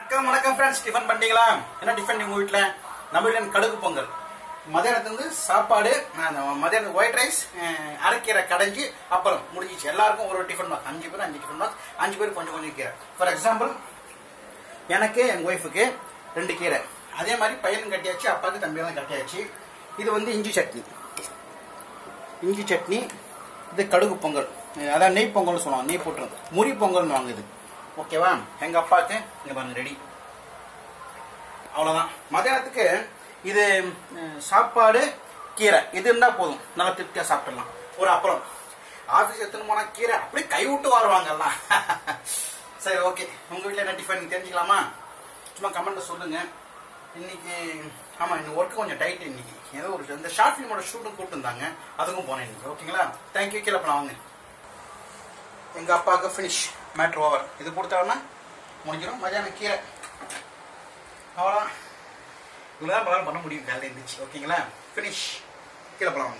வணக்கம் வணக்கம் friends tiffin பண்ணிக்கலாம் என்ன டிஃபன் உங்க வீட்டில் நம்ம வீட்டில் கடுகு பொங்கல். மதியானத்துலேருந்து வந்து சாப்பாடு அந்த மதியானம் ஒயிட் ரைஸ் அரைக்கீரை கடைஞ்சி அப்புறம் முடிஞ்சிச்சு. எல்லாருக்கும் ஒரு டிஃபன் பாக்ஸ் அஞ்சு பேர் அஞ்சு டிஃபன் பாக்ஸ் அஞ்சு பேர் கொஞ்சம் கொஞ்சம் கீரை. ஃபார் எக்ஸாம்பிள் எனக்கு எங்கள் ஒய்ஃபுக்கு ரெண்டு கீரை. அதே மாதிரி பையனும் கட்டியாச்சு அப்பாவுக்கு தம்பியெல்லாம் கட்டியாச்சு. இது வந்து இஞ்சி சட்னி. இஞ்சி சட்னி இது கடுகு பொங்கல். அதான் நெய் பொங்கல்னு சொல்லுவாங்க நெய் போட்டுரும் முறி பொங்கல்னு வாங்க இது ஓகேவா எங்கள் அப்பாவுக்கு இங்கே பாருங்க ரெடி அவ்வளோதான் மதியானத்துக்கு இது சாப்பாடு கீரை. இது இருந்தால் போதும். நல்லா திருப்தியாக சாப்பிடலாம் ஒரு அப்புறம் ஆஃபீஸ் எடுத்துன்னு போனால் கீரை அப்படியே கைவிட்டு விட்டு சரி ஓகே உங்கள் வீட்டில் என்ன டிஃபன் தெரிஞ்சுக்கலாமா? சும்மா கமெண்ட்டில் சொல்லுங்கள் இன்னைக்கு ஆமாம் இன்னும் ஒர்க்கு கொஞ்சம் டைட் இன்னைக்கு. ஏதோ ஒரு இந்த ஷார்ட் ஃபிலிமோட ஷூட்டும் கூப்பிட்டுருந்தாங்க. அதுக்கும் போனேன் இன்னைக்கு. ஓகேங்களா தேங்க்யூ கீழே போலாம் வாங்க. எங்கள் அப்பாவுக்கு ஃபினிஷ் மேட்ரு ஓவர் இது கொடுத்தோன்னா முடிஞ்சிடும் மதியானம் கீரை அவ்வளோதான் இவ்வளோ தான் பண்ண முடியும். வேலை இருந்துச்சு. ஓகேங்களா? ஃபினிஷ் கீழே போகலாம்